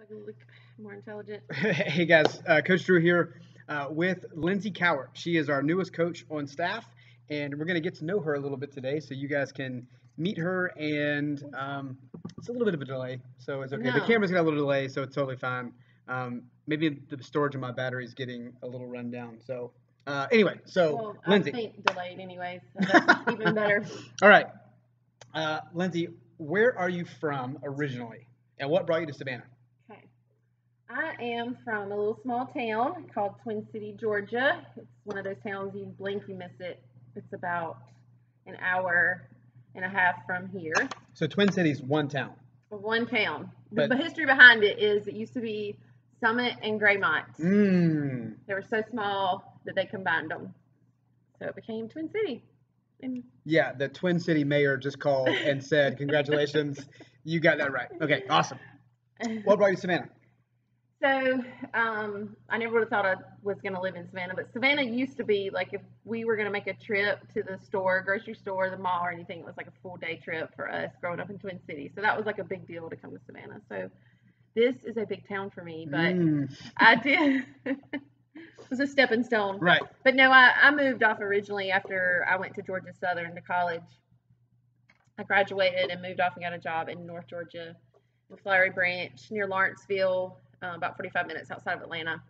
so I can look more intelligent. hey guys, uh, Coach Drew here uh, with Lindsey Cowart. She is our newest coach on staff, and we're going to get to know her a little bit today so you guys can meet her. And um, it's a little bit of a delay, so it's okay. The No. camera's got a little delay, so it's totally fine. Um, maybe the storage of my battery is getting a little run down. So uh, anyway, so well, I Lindsey. think delayed anyway, so that's even better. All right, uh, Lindsey, where are you from originally, and what brought you to Savannah? I am from a little small town called Twin City, Georgia. It's one of those towns you blink, you miss it. It's about an hour and a half from here. So Twin Cities, one town. One town. The, But- the history behind it is it used to be Summit and Graymont. Mmm. They were so small that they combined them. So it became Twin City. And Yeah, the Twin City mayor just called and said, "Congratulations, you got that right." Okay, awesome. What brought you to Savannah? So um, I never would have thought I was going to live in Savannah, but Savannah used to be like if we were going to make a trip to the store, grocery store, the mall, or anything, it was like a full day trip for us growing up in Twin Cities. So that was like a big deal to come to Savannah. So this is a big town for me, but Mm, I did. it was a stepping stone. right. But no, I, I moved off originally after I went to Georgia Southern to college. I graduated and moved off and got a job in North Georgia, in Flowery Branch near Lawrenceville, uh, about 45 minutes outside of Atlanta.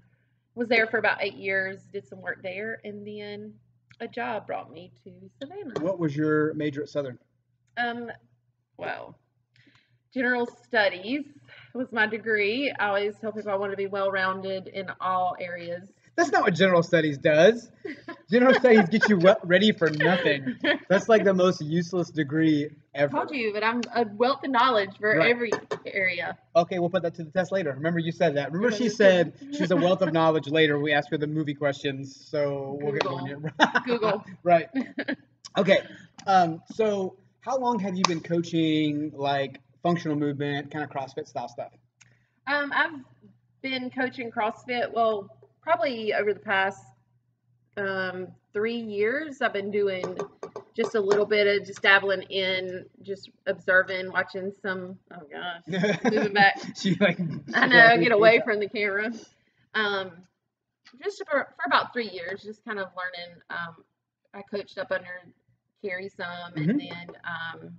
Was there for about eight years, did some work there, and then a job brought me to Savannah. What was your major at Southern? Um, well, general studies was my degree. I always tell people I want to be well rounded in all areas. That's not what general studies does. General studies get you we- ready for nothing. That's like the most useless degree ever. I told you, but I'm a wealth of knowledge for Right. every area. Okay, we'll put that to the test later. Remember, you said that. Remember, she said she's a wealth of knowledge later. We asked her the movie questions, so we'll get Google. one. Google. right. Okay. Um, so, how long have you been coaching like functional movement, kind of CrossFit style stuff? Um, I've been coaching CrossFit. Well, probably over the past um, three years, I've been doing just a little bit of just dabbling in, just observing, watching some. Oh gosh, moving back. she like. I know, get away from the camera. Um, just for, for about three years, just kind of learning. Um, I coached up under Carrie some, and then um,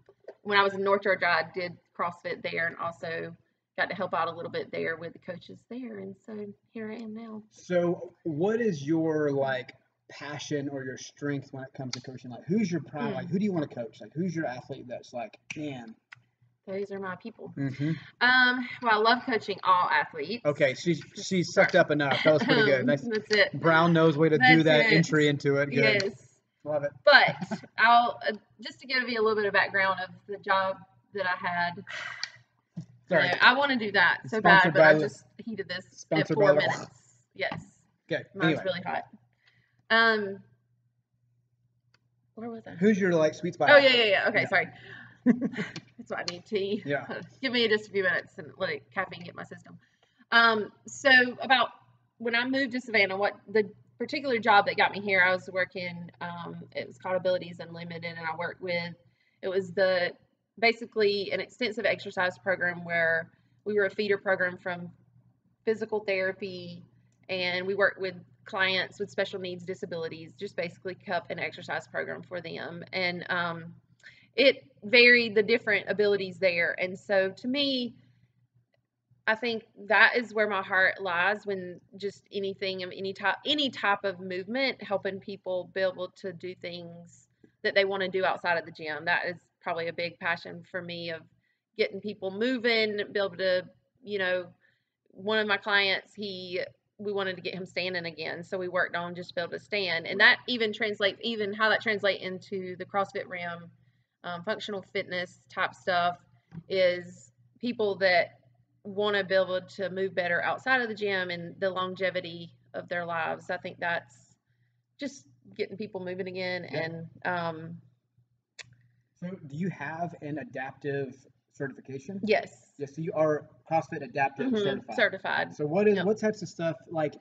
when I was in North Georgia, I did CrossFit there, and also got to help out a little bit there with the coaches there, and so here I am now. So, what is your like passion or your strength when it comes to coaching? Like, who's your prime? Hmm. Like, who do you want to coach? Like, who's your athlete that's like, man? Those are my people. Mm-hmm. Um, well, I love coaching all athletes. Okay, she's she's sucked up enough. That was pretty good. Nice. That's it. Brown knows way to do that it. entry into it. Good. Yes. Love it. But I'll uh, just to give you a little bit of background of the job that I had. Sorry. No, I want to do that so Sponsored bad, but I just heated this at four minutes. Yes, Okay. mine's Anyway, really hot. Um, where was I? who's your like sweet spot? Oh yeah, yeah, yeah. Okay, Yeah. sorry. That's why I need tea. Yeah. Give me just a few minutes and let it caffeine get my system. Um, so about when I moved to Savannah, what the particular job that got me here, I was working. Um, it was called Abilities Unlimited, and I worked with. It was the basically an extensive exercise program where we were a feeder program from physical therapy, and we worked with clients with special needs disabilities, just basically cup and exercise program for them, and um, it varied the different abilities there. And so to me, I think that is where my heart lies when just anything of any type any type of movement helping people be able to do things that they want to do outside of the gym. That is probably a big passion for me of getting people moving, be able to, you know, one of my clients, he we wanted to get him standing again. So we worked on just be able to stand. And that even translates even how that translates into the CrossFit realm um, functional fitness type stuff is people that want to be able to move better outside of the gym and the longevity of their lives. I think that's just getting people moving again. Yeah. And um, So, do you have an adaptive certification? yes, Yes. So you are CrossFit adaptive mhm, certified. certified. So what is Yep. what types of stuff like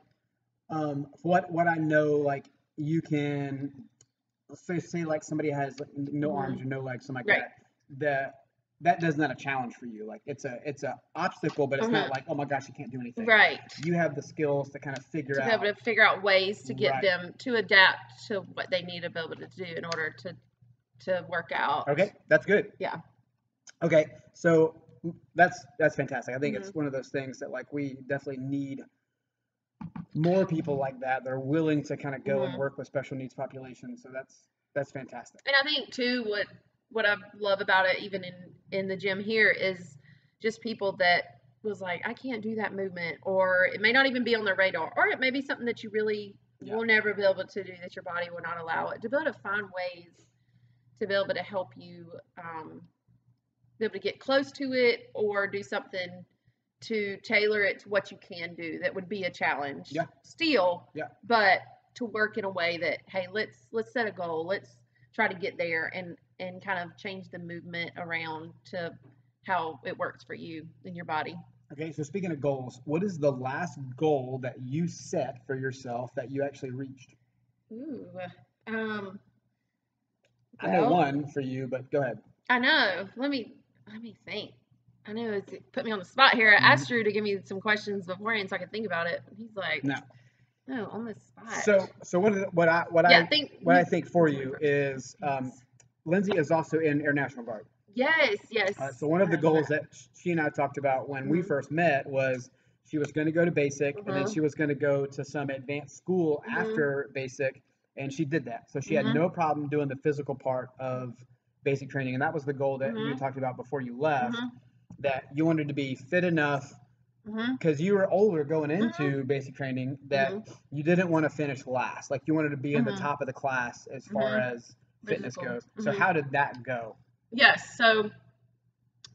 um what what I know like you can say say like somebody has like, no Mhm. arms or no legs something like Right. that that that does not a challenge for you. Like it's a it's a obstacle, but it's not Mhm. like oh my gosh, you can't do anything. Right. You have the skills to kind of figure To be out. able to figure out ways to get Right. them to adapt to what they need to be able to do in order to to work out. Okay, that's good. Yeah. Okay, so that's that's fantastic. I think Mm-hmm. it's one of those things that like we definitely need more people like that that are willing to kind of go and Mhm. work with special needs populations. So that's that's fantastic. And I think too what what I love about it even in in the gym here is just people that was like I can't do that movement or it may not even be on their radar or it may be something that you really Yeah. will never be able to do that your body will not allow it to be able to find ways to be able to help you um, be able to get close to it or do something to tailor it to what you can do that would be a challenge Yeah. still Yeah. but to work in a way that hey let's let's set a goal let's try to get there and and kind of change the movement around to how it works for you in your body Okay, so speaking of goals, what is the last goal that you set for yourself that you actually reached? ooh um I know well, one for you, but go ahead. I know. Let me let me think. I know it's it put me on the spot here. I Mhm. asked Drew to give me some questions beforehand so I could think about it. He's like, No. no, on the spot. So so what is, what I what yeah, I think what I think for you is um, Lindsey is also in Air National Guard. yes, yes. Uh, so one of the goals that she and I talked about when we Mhm. first met was she was going to go to basic and then Mhm. she was going to go to some advanced school Mhm. after basic and she did that. So she had Mhm. no problem doing the physical part of basic training and that was the goal that you Mhm. talked about before you left Mhm, that you wanted to be fit enough because you were older going Mm-hmm. into basic training that you didn't want to finish last. Like you wanted to be in the Mhm. top of the class as far as fitness Physical. goes. So how did that go? Yes. So, as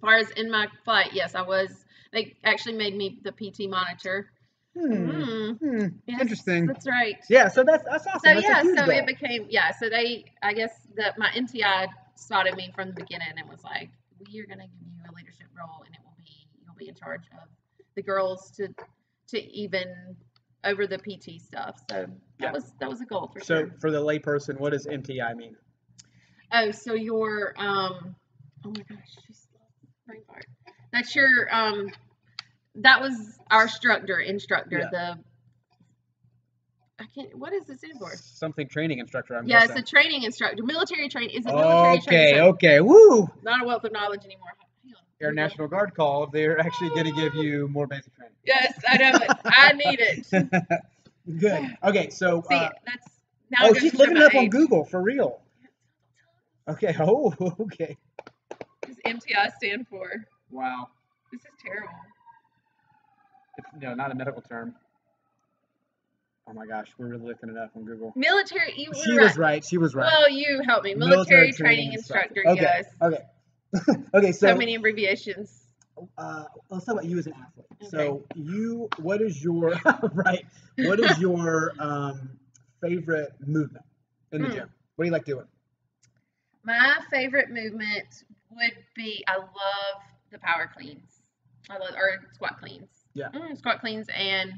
far as in my flight, yes, I was. They actually made me the PT monitor. Hmm. Hmm. yes, Interesting. That's right. Yeah, so that's that's awesome. So that's yeah, so goal. it became yeah. So they, I guess that my MTI spotted me from the beginning and was like, "We are going to give you a leadership role, and it will be you'll be in charge of the girls to to even over the PT stuff." So that Yeah. was that was a goal for so sure. for the layperson, what does MTI mean? Oh, so your um, oh my gosh, she's brain fart. That's your um, that was our instructor instructor Yeah. the. I can't. What does it stand for? Something training instructor. I'm Yeah, it's a training instructor. Military train Is it military training? Okay, okay. Woo! Not a wealth of knowledge anymore. Air National Guard called. They're actually going to give you more basic training. Yes, I know it. I need it. Good. Okay, so See, uh, that's now. oh, she's looking up on. Google for real. Okay. Oh, okay. What does MTI stand for? Wow. This is terrible. It's no, not a medical term. Oh my gosh, we're really looking it up on Google. Military. You were She right. was right. She was right. Well, you helped me. Military, training, instructor. Okay. Yes. Okay. okay. So, So, many abbreviations. uh, let's talk about you as an athlete. Okay. So, you, what is your right? What is your um, favorite movement in the Hmm. gym? What do you like doing? My favorite movement would be I love the power cleans. I love or squat cleans. Yeah. Mm, squat cleans and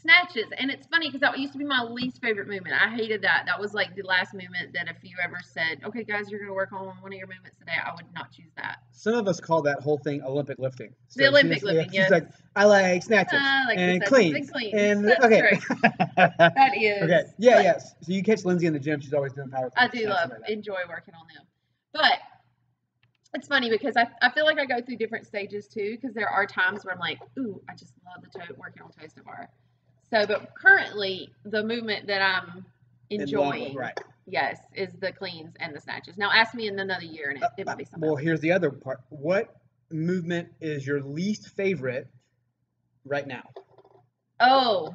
snatches. And it's funny because that used to be my least favorite movement. I hated that. That was like the last movement that if you ever said, "Okay, guys, you're going to work on one of your movements today," I would not choose that. Some of us call that whole thing Olympic lifting. The Olympic she's, lifting, she's yes. like, I like snatches I like and cleans. and cleans. And That's okay. That is. okay. Yeah, but yes. So you catch Lindsey in the gym. She's always doing power. I do love, enjoy working on them. But it's funny because I, I feel like I go through different stages too because there are times where I'm like, ooh, I just love the toe working on toes to bar. So, but currently the movement that I'm enjoying, right. yes, is the cleans and the snatches. Now ask me in another year and it, it uh, might be something. Well, else. here's the other part. What movement is your least favorite right now? Oh,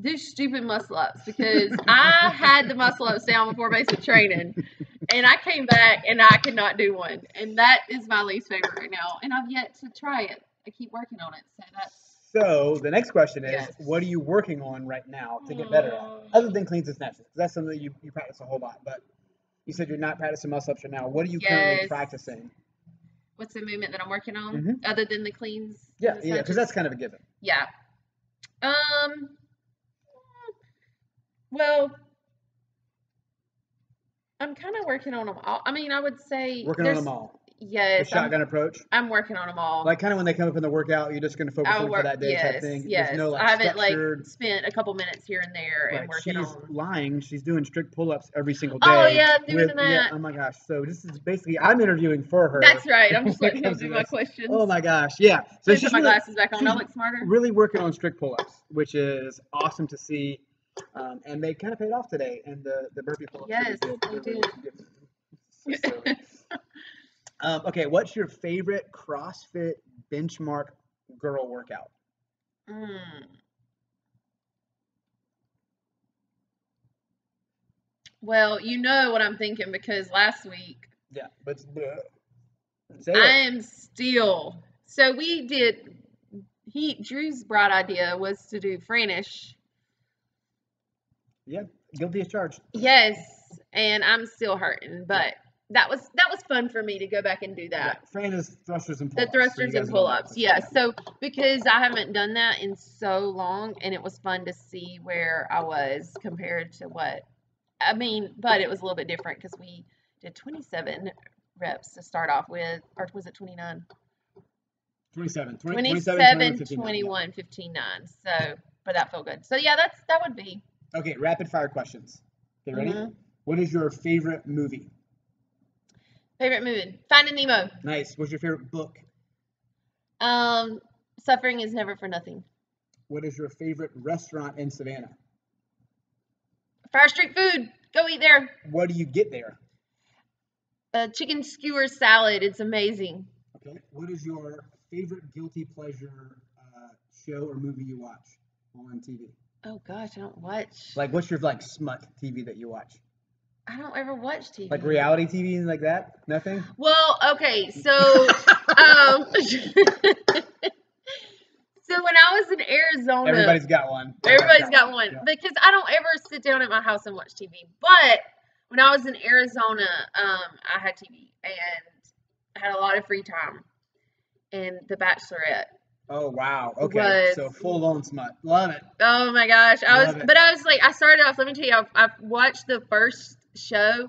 do stupid muscle ups because I had the muscle ups down before basic training, and I came back and I could not do one, and that is my least favorite right now. And I've yet to try it. I keep working on it, so that's So the next question is, Yes. what are you working on right now to get better at? Other than cleans and snatches, 'cause that's something that you, you practice a whole lot. But you said you're not practicing muscle ups right now. What are you currently practicing? what's the movement that I'm working on Mhm. other than the cleans. Yeah, the yeah, because that's kind of a given. yeah. Um. Well, I'm kind of working on them all. I mean, I would say Working on them all. The Yes, I'm, shotgun approach. I'm working on them all. Like kind of when they come up in the workout, you're just going to focus I'll on it for work, that day yes, type thing. yes. There's no like I haven't like spent a couple minutes here and there and working She's on. lying. She's doing strict pull-ups every single day. Oh yeah, I'm doing with- that. yeah, oh my gosh. So this is basically I'm interviewing for her. That's right. I'm just letting him do my questions. Oh my gosh. Yeah. So she's put my really, glasses back on. I look smarter. really working on strict pull-ups, which is awesome to see. Um, and they kind of paid off today. And the the burpee pull-ups. Yes, they were really good. So silly. um, okay, what's your favorite CrossFit benchmark girl workout? Mm. Well, you know what I'm thinking because last week Yeah, but say I am still. So we did. He Drew's bright idea was to do Franish. Yeah, guilty as charged. Yes, and I'm still hurting, but that was that was fun for me to go back and do that. Yeah, Fran is thrusters and The pull-ups. so thrusters guys and pull-ups, yeah. So because I haven't done that in so long, and it was fun to see where I was compared to what I mean, but it was a little bit different because we did 27 reps to start off with, or was it 29? 27, 20, 27, 27, 59, 21, 15, 9. So, but that felt good. So yeah, that's that would be. Okay, rapid fire questions. Okay, ready? Mhm. What is your favorite movie? Favorite movie? Finding Nemo. Nice. What's your favorite book? Um, suffering is never for nothing. What is your favorite restaurant in Savannah? Fire Street Food. Go eat there. What do you get there? Uh, chicken skewer salad. It's amazing. Okay. What is your favorite guilty pleasure uh, show or movie you watch on TV? Oh gosh, I don't watch. Like, what's your like smut TV that you watch? I don't ever watch TV. Like reality TV and like that? Nothing. Well, okay, so um, so when I was in Arizona, Everybody's got one. everybody's got one Yeah. because I don't ever sit down at my house and watch TV. But when I was in Arizona, um, I had TV and had a lot of free time. And The Bachelorette. Oh wow. Okay. Was- So full on smut. Love it. Oh my gosh, I was, it. but I was like, I started off. Let me tell you, I've, I've watched the first show,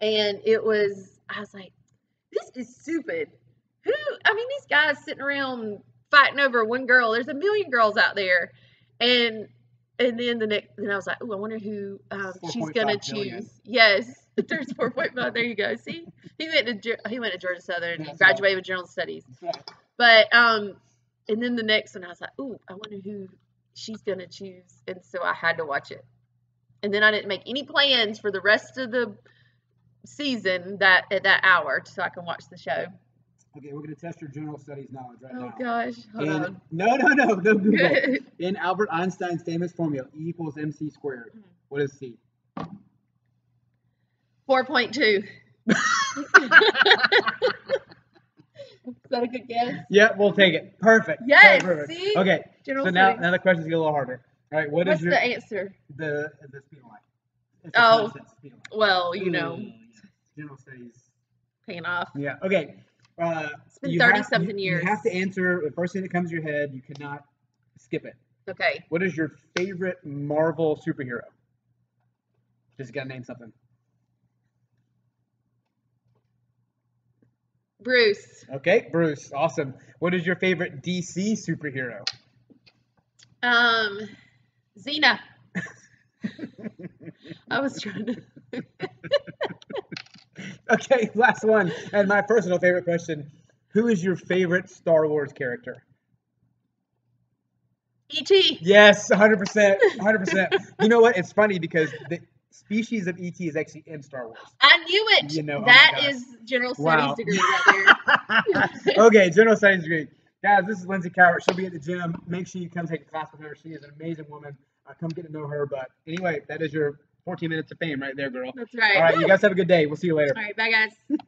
and it was, I was like, this is stupid. Who? I mean, these guys sitting around fighting over one girl. There's a million girls out there, and and then the next, then I was like, oh, I wonder who um, she's gonna choose. Yes, there's 4.5. There you go. See, he went to he went to Georgia Southern. He graduated with general studies. But um, and then the next one, I was like, oh, I wonder who she's gonna choose, and so I had to watch it. And then I didn't make any plans for the rest of the season that at that hour, so I can watch the show. Okay, we're gonna test your general studies knowledge right Oh now. Oh gosh, hold In- on. no, no, no, no Google. In Albert Einstein's famous formula, E equals mc squared. Mhm. What is C? Four point two. Is that a good guess? Yeah, we'll take it. Perfect. Yes, Perfect. see? Okay, General so now, studies. now the questions get a little harder. All right, what is What's your the answer? the the speed line? It's Oh. speed line. Well, you know, yeah. General studies. paying off. Yeah. Okay. Uh, It's been 30 have- something you- years. You have to answer the first thing that comes to your head. You cannot skip it. Okay. What is your favorite Marvel superhero? Just gotta name something. Bruce. Okay, Bruce. Awesome. What is your favorite DC superhero? Um, Xena. I was trying to. Okay, last one. And my personal favorite question Who is your favorite Star Wars character? E.T. Yes, 100%. 100%. you know what? It's funny because the species of ET is actually in Star Wars. I knew it. You know, oh That gosh. is general studies Wow. degree right there. okay, general studies degree. Guys, this is Lindsey Cowart. She'll be at the gym. Make sure you come take a class with her. She is an amazing woman. Uh, come get to know her. But anyway, that is your 14 minutes of fame right there, girl. That's right. All right, you guys have a good day. We'll see you later. All right, bye guys.